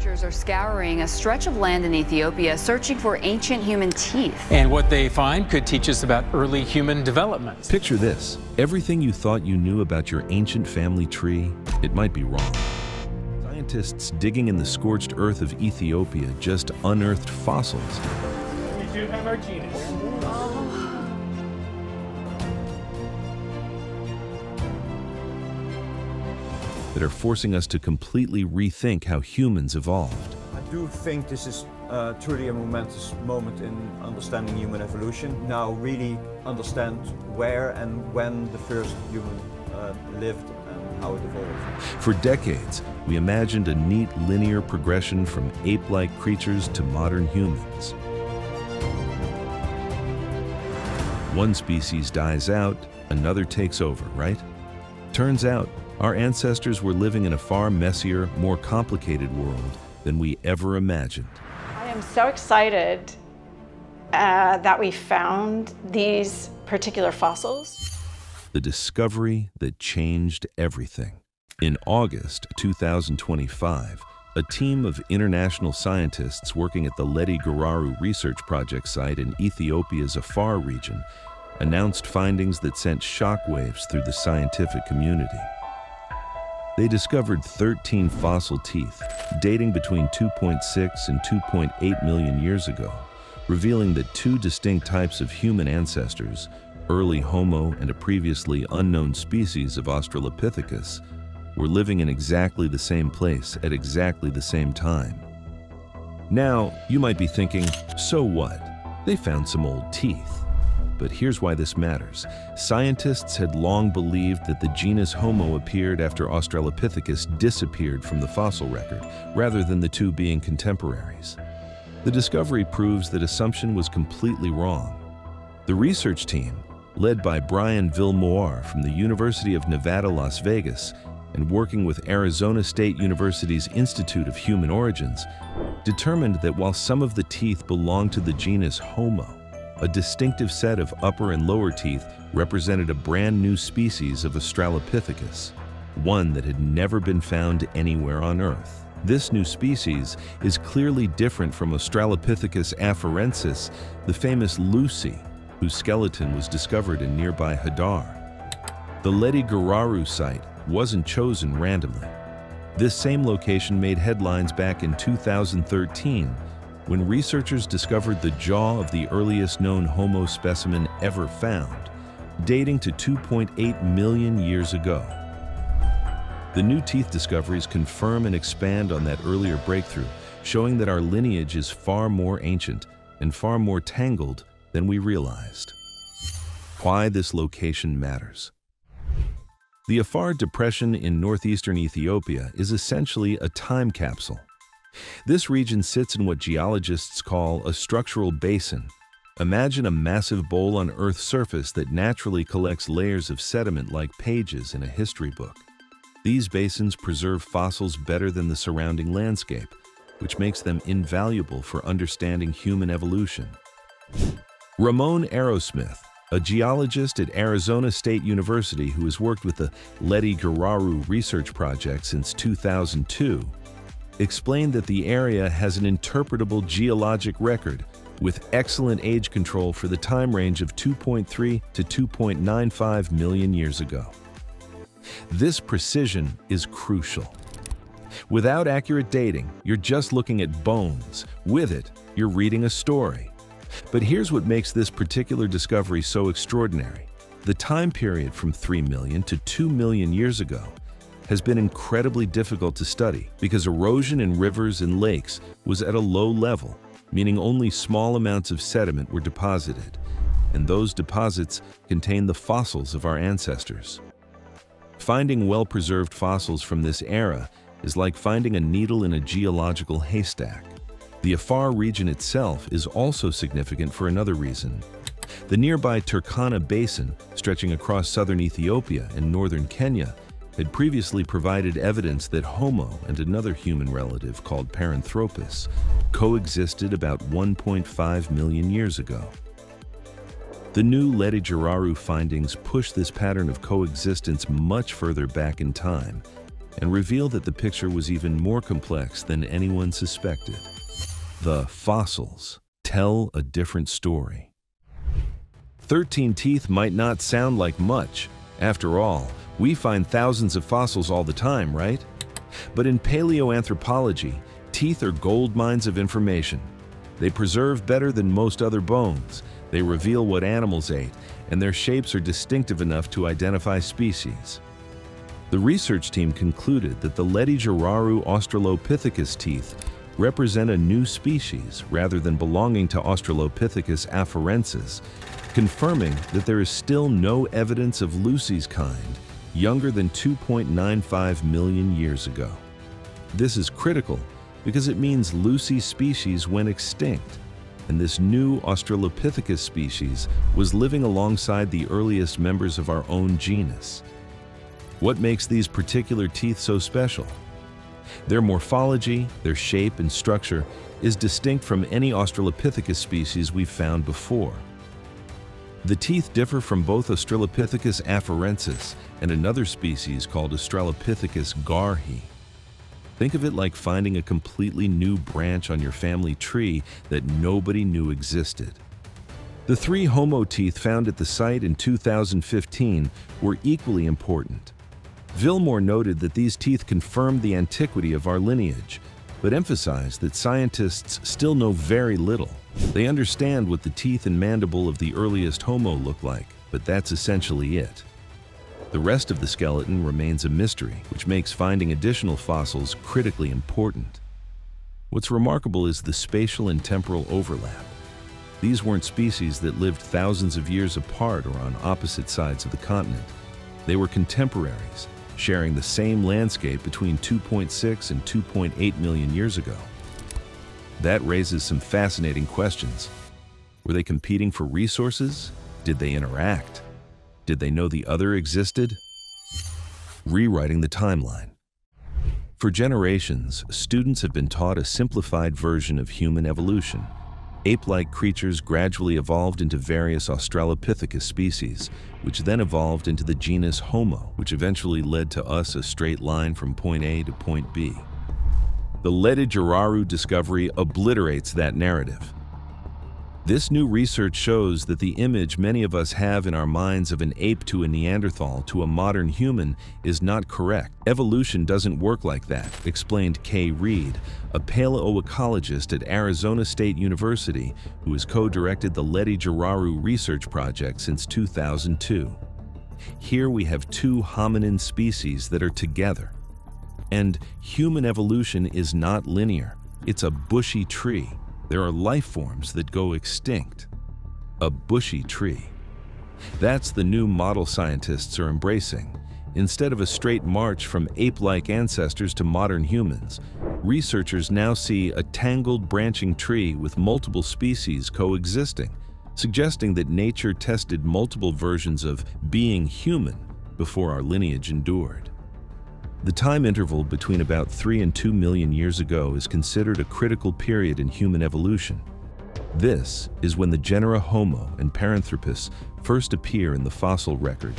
Researchers are scouring a stretch of land in Ethiopia searching for ancient human teeth. And what they find could teach us about early human development. Picture this. Everything you thought you knew about your ancient family tree, it might be wrong. Scientists digging in the scorched earth of Ethiopia just unearthed fossils. We do have our genus. Oh, that are forcing us to completely rethink how humans evolved. I do think this is uh, truly a momentous moment in understanding human evolution. Now really understand where and when the first human uh, lived and how it evolved. For decades, we imagined a neat linear progression from ape-like creatures to modern humans. One species dies out, another takes over, right? Turns out, our ancestors were living in a far messier, more complicated world than we ever imagined. I am so excited uh, that we found these particular fossils. The discovery that changed everything. In August 2025, a team of international scientists working at the Ledi Geraru Research Project site in Ethiopia's Afar region announced findings that sent shockwaves through the scientific community. They discovered 13 fossil teeth dating between 2.6 and 2.8 million years ago, revealing that two distinct types of human ancestors, early Homo and a previously unknown species of Australopithecus, were living in exactly the same place at exactly the same time. Now, you might be thinking, so what? They found some old teeth. But here's why this matters. Scientists had long believed that the genus Homo appeared after Australopithecus disappeared from the fossil record, rather than the two being contemporaries. The discovery proves that assumption was completely wrong. The research team, led by Brian Villmoare from the University of Nevada, Las Vegas, and working with Arizona State University's Institute of Human Origins, determined that while some of the teeth belonged to the genus Homo, a distinctive set of upper and lower teeth represented a brand new species of Australopithecus, one that had never been found anywhere on Earth. This new species is clearly different from Australopithecus afarensis, the famous Lucy, whose skeleton was discovered in nearby Hadar. The Ledi Geraru site wasn't chosen randomly. This same location made headlines back in 2013 when researchers discovered the jaw of the earliest known Homo specimen ever found, dating to 2.8 million years ago. The new teeth discoveries confirm and expand on that earlier breakthrough, showing that our lineage is far more ancient and far more tangled than we realized. Why this location matters. The Afar Depression in northeastern Ethiopia is essentially a time capsule. This region sits in what geologists call a structural basin. Imagine a massive bowl on Earth's surface that naturally collects layers of sediment like pages in a history book. These basins preserve fossils better than the surrounding landscape, which makes them invaluable for understanding human evolution. Ramon Arrowsmith, a geologist at Arizona State University who has worked with the Ledi Geraru Research Project since 2002, explained that the area has an interpretable geologic record with excellent age control for the time range of 2.3 to 2.95 million years ago. This precision is crucial. Without accurate dating, you're just looking at bones. With it, you're reading a story. But here's what makes this particular discovery so extraordinary. The time period from 3 million to 2 million years ago has been incredibly difficult to study because erosion in rivers and lakes was at a low level, meaning only small amounts of sediment were deposited, and those deposits contain the fossils of our ancestors. Finding well-preserved fossils from this era is like finding a needle in a geological haystack. The Afar region itself is also significant for another reason. The nearby Turkana Basin, stretching across southern Ethiopia and northern Kenya, had previously provided evidence that Homo and another human relative called Paranthropus coexisted about 1.5 million years ago. The new Ledi Geraru findings push this pattern of coexistence much further back in time and reveal that the picture was even more complex than anyone suspected. The fossils tell a different story. 13 teeth might not sound like much. After all, we find thousands of fossils all the time, right? But in paleoanthropology, teeth are gold mines of information. They preserve better than most other bones. They reveal what animals ate, and their shapes are distinctive enough to identify species. The research team concluded that the Ledi-Geraru australopithecus teeth represent a new species rather than belonging to Australopithecus afarensis, confirming that there is still no evidence of Lucy's kind younger than 2.95 million years ago. This is critical because it means Lucy's species went extinct, and this new Australopithecus species was living alongside the earliest members of our own genus. What makes these particular teeth so special? Their morphology, their shape and structure is distinct from any Australopithecus species we've found before. The teeth differ from both Australopithecus afarensis and another species called Australopithecus garhi. Think of it like finding a completely new branch on your family tree that nobody knew existed. The three Homo teeth found at the site in 2015 were equally important. Villmoare noted that these teeth confirmed the antiquity of our lineage, but emphasized that scientists still know very little. They understand what the teeth and mandible of the earliest Homo look like, but that's essentially it. The rest of the skeleton remains a mystery, which makes finding additional fossils critically important. What's remarkable is the spatial and temporal overlap. These weren't species that lived thousands of years apart or on opposite sides of the continent. They were contemporaries, sharing the same landscape between 2.6 and 2.8 million years ago. That raises some fascinating questions. Were they competing for resources? Did they interact? Did they know the other existed? Rewriting the timeline. For generations, students have been taught a simplified version of human evolution. Ape-like creatures gradually evolved into various Australopithecus species, which then evolved into the genus Homo, which eventually led to us a straight line from point A to point B. The Ledi-Geraru discovery obliterates that narrative. This new research shows that the image many of us have in our minds of an ape to a Neanderthal to a modern human is not correct. Evolution doesn't work like that, explained Kaye Reed, a paleoecologist at Arizona State University who has co-directed the Ledi-Geraru research project since 2002. Here we have two hominin species that are together, and human evolution is not linear. It's a bushy tree. There are life forms that go extinct. A bushy tree. That's the new model scientists are embracing. Instead of a straight march from ape-like ancestors to modern humans, researchers now see a tangled branching tree with multiple species coexisting, suggesting that nature tested multiple versions of being human before our lineage endured. The time interval between about 3 and 2 million years ago is considered a critical period in human evolution. This is when the genera Homo and Paranthropus first appear in the fossil record,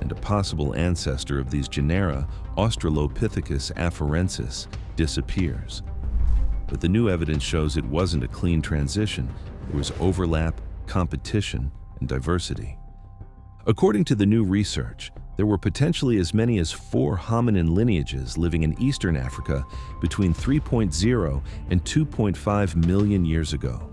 and a possible ancestor of these genera, Australopithecus afarensis, disappears. But the new evidence shows it wasn't a clean transition. There was overlap, competition, and diversity. According to the new research, there were potentially as many as four hominin lineages living in eastern Africa between 3.0 and 2.5 million years ago.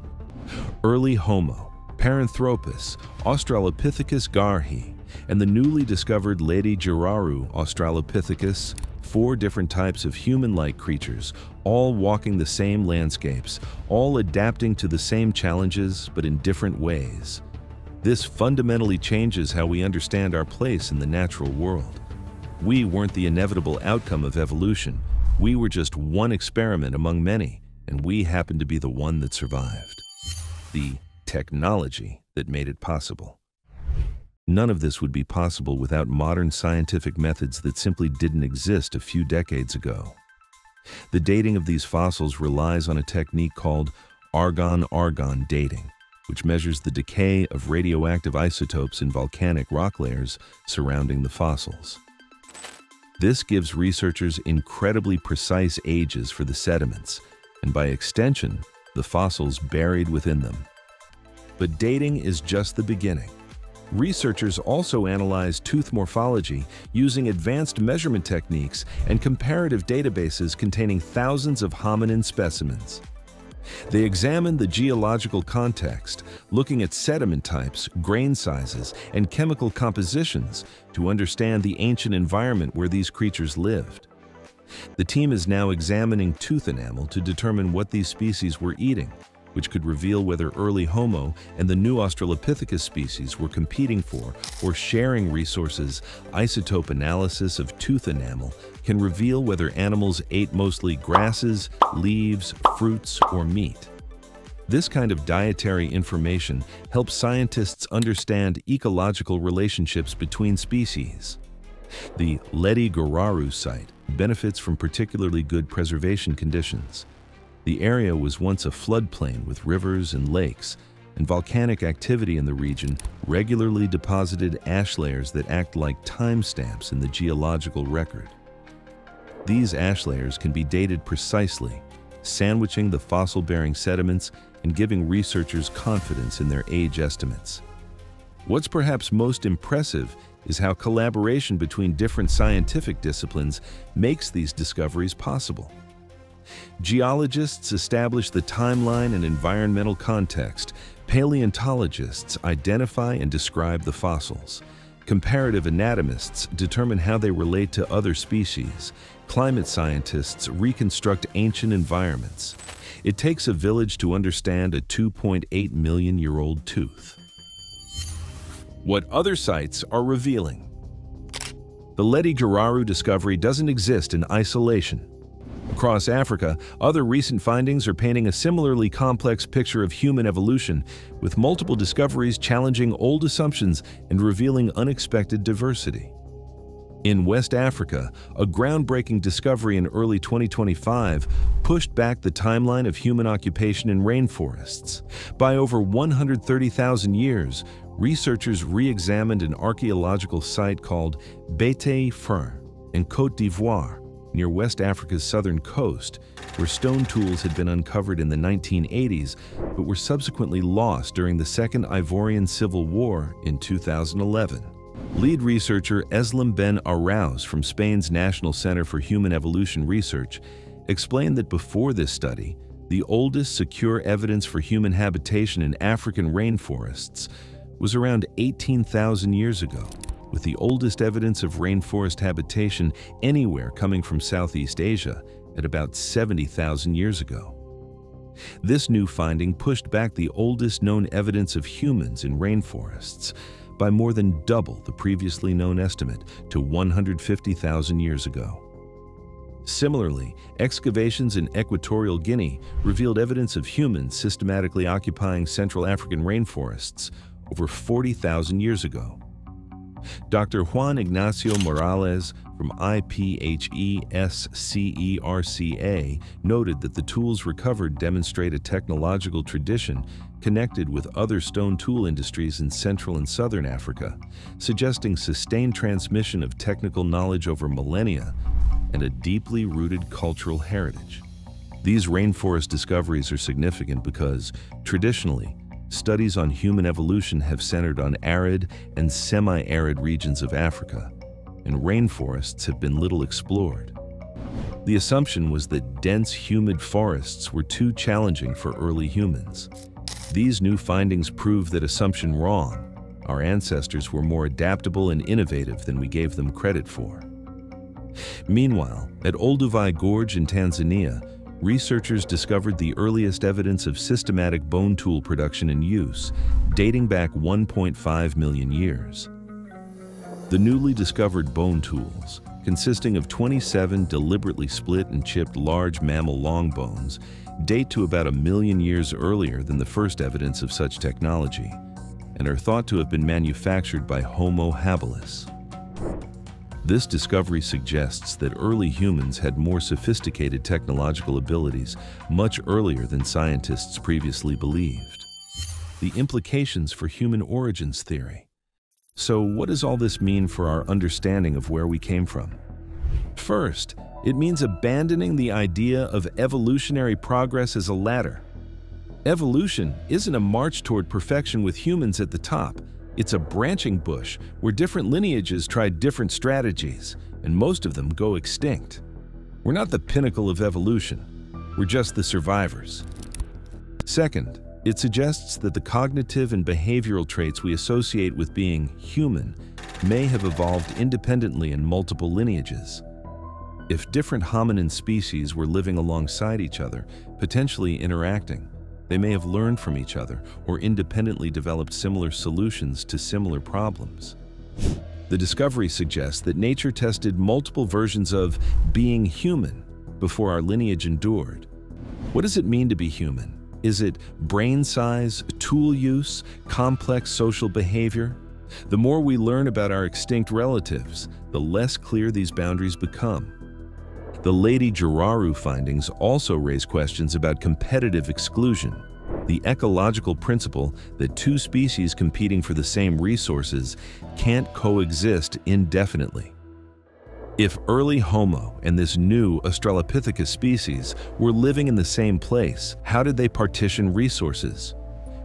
Early Homo, Paranthropus, Australopithecus garhi, and the newly discovered Ledi Geraru Australopithecus, four different types of human-like creatures, all walking the same landscapes, all adapting to the same challenges but in different ways. This fundamentally changes how we understand our place in the natural world. We weren't the inevitable outcome of evolution. We were just one experiment among many, and we happened to be the one that survived. The technology that made it possible. None of this would be possible without modern scientific methods that simply didn't exist a few decades ago. The dating of these fossils relies on a technique called argon-argon dating, which measures the decay of radioactive isotopes in volcanic rock layers surrounding the fossils. This gives researchers incredibly precise ages for the sediments, and by extension, the fossils buried within them. But dating is just the beginning. Researchers also analyze tooth morphology using advanced measurement techniques and comparative databases containing thousands of hominin specimens. They examine the geological context, looking at sediment types, grain sizes, and chemical compositions to understand the ancient environment where these creatures lived. The team is now examining tooth enamel to determine what these species were eating, which could reveal whether early Homo and the new Australopithecus species were competing for or sharing resources. Isotope analysis of tooth enamel can reveal whether animals ate mostly grasses, leaves, fruits, or meat. This kind of dietary information helps scientists understand ecological relationships between species. The Ledi Geraru site benefits from particularly good preservation conditions. The area was once a floodplain with rivers and lakes, and volcanic activity in the region regularly deposited ash layers that act like timestamps in the geological record. These ash layers can be dated precisely, sandwiching the fossil-bearing sediments and giving researchers confidence in their age estimates. What's perhaps most impressive is how collaboration between different scientific disciplines makes these discoveries possible. Geologists establish the timeline and environmental context. Paleontologists identify and describe the fossils. Comparative anatomists determine how they relate to other species. Climate scientists reconstruct ancient environments. It takes a village to understand a 2.8 million year old tooth. What other sites are revealing? The Ledi Geraru discovery doesn't exist in isolation. Across Africa, other recent findings are painting a similarly complex picture of human evolution, with multiple discoveries challenging old assumptions and revealing unexpected diversity. In West Africa, a groundbreaking discovery in early 2025 pushed back the timeline of human occupation in rainforests. By over 130,000 years, researchers re-examined an archaeological site called Bete Fer in Côte d'Ivoire, near West Africa's southern coast, where stone tools had been uncovered in the 1980s but were subsequently lost during the Second Ivorian Civil War in 2011. Lead researcher Eslem Ben Arous from Spain's National Center for Human Evolution Research explained that before this study, the oldest secure evidence for human habitation in African rainforests was around 18,000 years ago, with the oldest evidence of rainforest habitation anywhere coming from Southeast Asia at about 70,000 years ago. This new finding pushed back the oldest known evidence of humans in rainforests, by more than double the previously known estimate to 150,000 years ago. Similarly, excavations in Equatorial Guinea revealed evidence of humans systematically occupying Central African rainforests over 40,000 years ago. Dr. Juan Ignacio Morales from IPHESCERCA noted that the tools recovered demonstrate a technological tradition connected with other stone tool industries in Central and Southern Africa, suggesting sustained transmission of technical knowledge over millennia and a deeply rooted cultural heritage. These rainforest discoveries are significant because, traditionally, studies on human evolution have centered on arid and semi-arid regions of Africa, and rainforests have been little explored. The assumption was that dense, humid forests were too challenging for early humans. These new findings prove that assumption wrong. Our ancestors were more adaptable and innovative than we gave them credit for. Meanwhile, at Olduvai Gorge in Tanzania, researchers discovered the earliest evidence of systematic bone tool production and use, dating back 1.5 million years. The newly discovered bone tools, consisting of 27 deliberately split and chipped large mammal long bones, date to about a million years earlier than the first evidence of such technology and are thought to have been manufactured by Homo habilis. This discovery suggests that early humans had more sophisticated technological abilities much earlier than scientists previously believed. The implications for human origins theory. So what does all this mean for our understanding of where we came from? First, it means abandoning the idea of evolutionary progress as a ladder. Evolution isn't a march toward perfection with humans at the top. It's a branching bush where different lineages try different strategies, and most of them go extinct. We're not the pinnacle of evolution. We're just the survivors. Second, it suggests that the cognitive and behavioral traits we associate with being human may have evolved independently in multiple lineages. If different hominin species were living alongside each other, potentially interacting, they may have learned from each other or independently developed similar solutions to similar problems. The discovery suggests that nature tested multiple versions of being human before our lineage endured. What does it mean to be human? Is it brain size, tool use, complex social behavior? The more we learn about our extinct relatives, the less clear these boundaries become. The Ledi Geraru findings also raise questions about competitive exclusion, the ecological principle that two species competing for the same resources can't coexist indefinitely. If early Homo and this new Australopithecus species were living in the same place, how did they partition resources?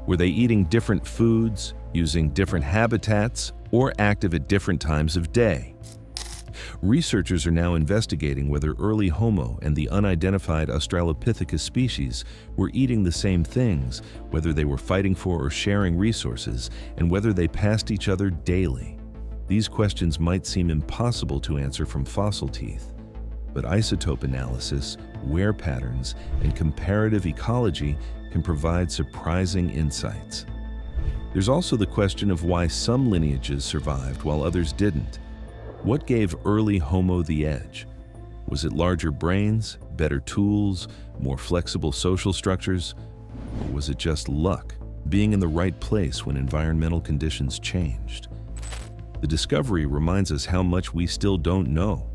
Were they eating different foods, using different habitats, or active at different times of day? Researchers are now investigating whether early Homo and the unidentified Australopithecus species were eating the same things, whether they were fighting for or sharing resources, and whether they passed each other daily. These questions might seem impossible to answer from fossil teeth, but isotope analysis, wear patterns, and comparative ecology can provide surprising insights. There's also the question of why some lineages survived while others didn't. What gave early Homo the edge? Was it larger brains, better tools, more flexible social structures? Or was it just luck, being in the right place when environmental conditions changed? The discovery reminds us how much we still don't know.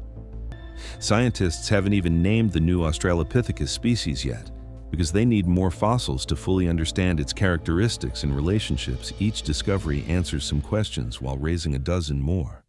Scientists haven't even named the new Australopithecus species yet, because they need more fossils to fully understand its characteristics and relationships. Each discovery answers some questions while raising a dozen more.